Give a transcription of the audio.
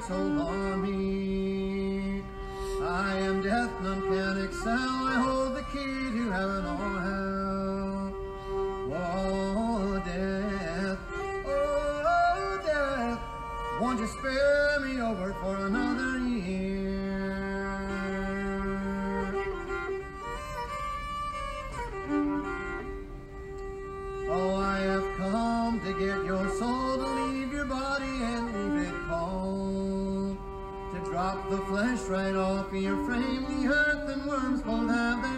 takes hold on me. I am death, none can excel. I hold the key to heaven or hell. Oh, death, oh, death, won't you spare me over for another year? Chop the flesh right off your frame. The earth and worms won't have